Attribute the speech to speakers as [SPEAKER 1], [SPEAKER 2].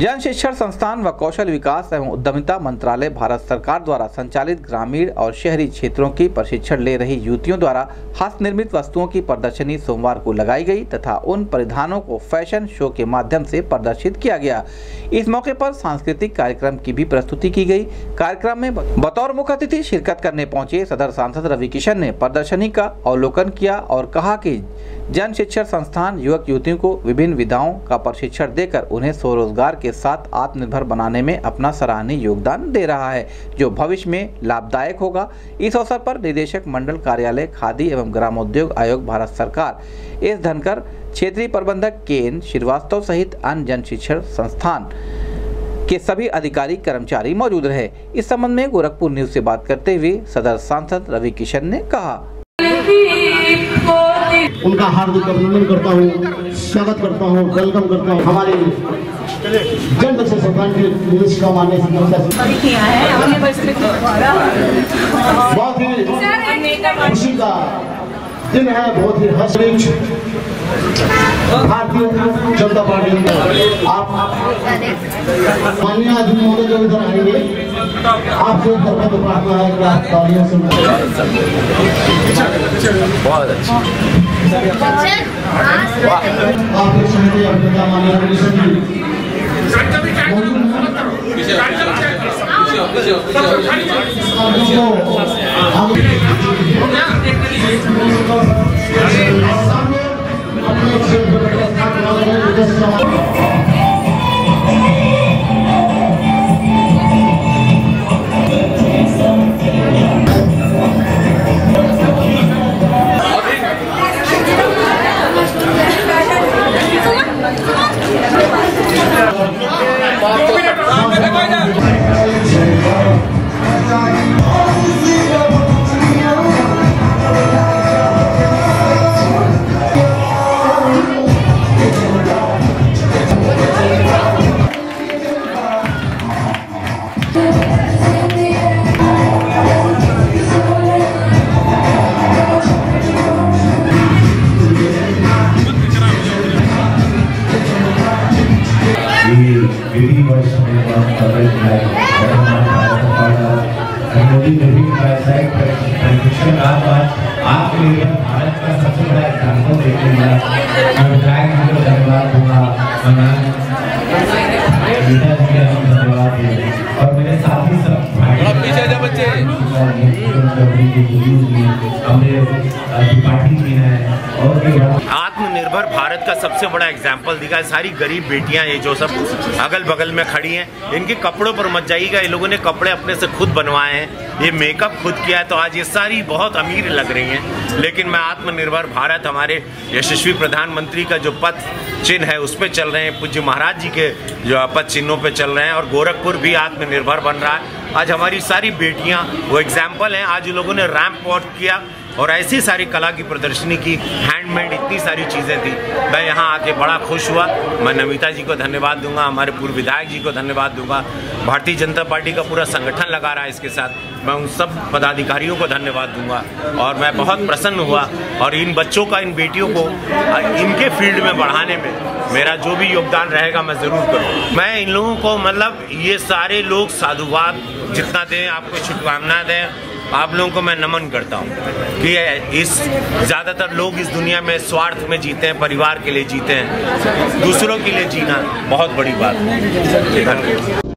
[SPEAKER 1] जन शिक्षण संस्थान व कौशल विकास एवं उद्यमिता मंत्रालय भारत सरकार द्वारा संचालित ग्रामीण और शहरी क्षेत्रों की प्रशिक्षण ले रही युवतियों द्वारा हस्त निर्मित वस्तुओं की प्रदर्शनी सोमवार को लगाई गई तथा उन परिधानों को फ़ैशन शो के माध्यम से प्रदर्शित किया गया। इस मौके पर सांस्कृतिक कार्यक्रम की भी प्रस्तुति की गई। कार्यक्रम में बतौर मुख्य अतिथि शिरकत करने पहुँचे सदर सांसद रवि किशन ने प्रदर्शनी का अवलोकन किया और कहा कि जन शिक्षण संस्थान युवक युवतियों को विभिन्न विधाओं का प्रशिक्षण देकर उन्हें स्वरोजगार के साथ आत्मनिर्भर बनाने में अपना सराहनीय योगदान दे रहा है, जो भविष्य में लाभदायक होगा। इस अवसर पर निदेशक मंडल कार्यालय, खादी एवं ग्रामोद्योग आयोग, भारत सरकार, एस धनकर क्षेत्रीय प्रबंधक के एन श्रीवास्तव सहित अन्य जन शिक्षण संस्थान के सभी अधिकारी, कर्मचारी मौजूद रहे। इस संबंध में गोरखपुर न्यूज़ से बात करते हुए सदर सांसद रवि किशन ने कहा।
[SPEAKER 2] उनका हार्दिक अभिनंदन करता हूँ स्वागत करता हूँ वेलकम करता हूँ। हमारे जन बच्चे सरकार के मान्य
[SPEAKER 3] किया है
[SPEAKER 2] बहुत ही खुशी का दिन है बहुत ही हर्ष भारतीय जनता पार्टी आप माननीय अध्यक्ष महोदय जो इधर आएँगे आपसे धन्यवाद प्रार्थना है कि आप तालियों से
[SPEAKER 4] बहुत अच्छी।
[SPEAKER 2] आपके समिति अभिनेता माननीय कमिश्नर जी मौजूद हैं।
[SPEAKER 5] ये विधि वर्ष में काम कर रहे हैं। आज आत्मनिर्भर भारत का सबसे बड़ा एग्ज़ाम्पल वाला मैं विधायक जी को धन्यवाद दूँगा
[SPEAKER 6] आत्मनिर्भर भारत का सबसे बड़ा एग्ज़ाम्पल दिखा है। सारी गरीब बेटियाँ ये जो सब अगल बगल में खड़ी हैं, इनके कपड़ों पर मत जाइएगा ये लोगों ने कपड़े अपने से खुद बनवाए हैं। ये मेकअप खुद किया है तो आज ये सारी बहुत अमीर लग रही हैं। लेकिन मैं आत्मनिर्भर भारत, हमारे यशस्वी प्रधानमंत्री का जो पथ चिन्ह है, उस पर चल रहे हैं। पूज्य महाराज जी के जो पथ चिन्हों पर चल रहे हैं और गोरखपुर भी आत्मनिर्भर बन रहा है। आज हमारी सारी बेटियाँ, वो एग्ज़ाम्पल हैं, आज लोगों ने रैम्प वॉक किया। और ऐसी सारी कला की प्रदर्शनी की हैंडमेड इतनी सारी चीज़ें थी। मैं यहाँ आके बड़ा खुश हुआ। मैं नमिता जी को धन्यवाद दूँगा, हमारे पूर्व विधायक जी को धन्यवाद दूँगा। भारतीय जनता पार्टी का पूरा संगठन लगा रहा है इसके साथ। मैं उन सब पदाधिकारियों को धन्यवाद दूँगा। और मैं बहुत प्रसन्न हुआ। और इन बच्चों का, इन बेटियों को, इनके फ़ील्ड में बढ़ाने में मेरा जो भी योगदान रहेगा, मैं ज़रूर करूँ मैं इन लोगों को मतलब ये सारे लोग साधुवाद जितना दें, आपको शुभकामना दें। आप लोगों को मैं नमन करता हूँ कि इस, ज़्यादातर लोग इस दुनिया में स्वार्थ में जीते हैं, परिवार के लिए जीते हैं, दूसरों के लिए जीना बहुत बड़ी बात है।